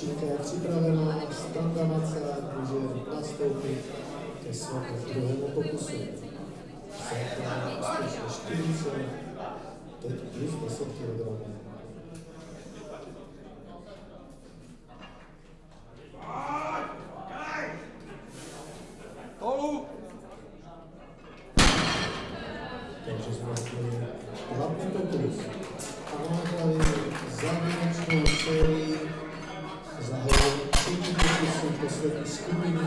Činka je připravená, Standa Macák může nastoupit ke svému druhému pokusu. Světla úspěšně 40, teď plus 10 kg. Takže jsme hlavní pokus. 新聞の予想としては好きになります。